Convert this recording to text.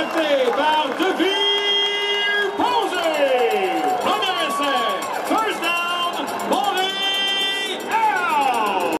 They Bar to Ville.